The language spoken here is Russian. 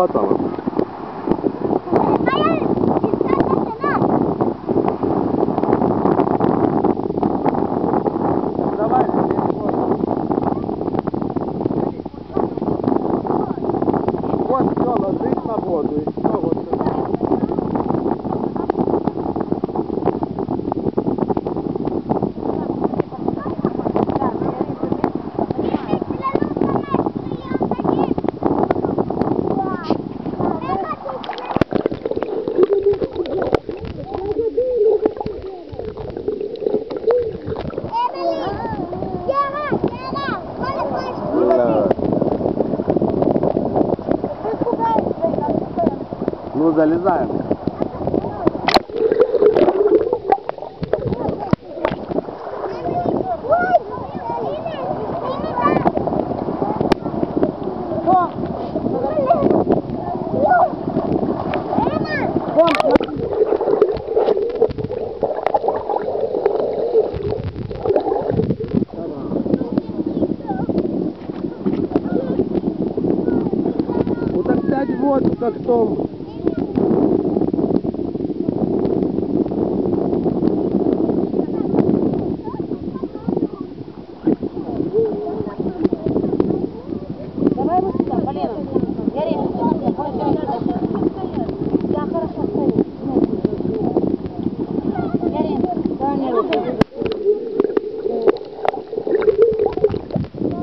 готово. Давай, Вот все, ложись на воду и все, вот это. Ну, залезаем. Ну так сядь в воду, как Том. Спасибо.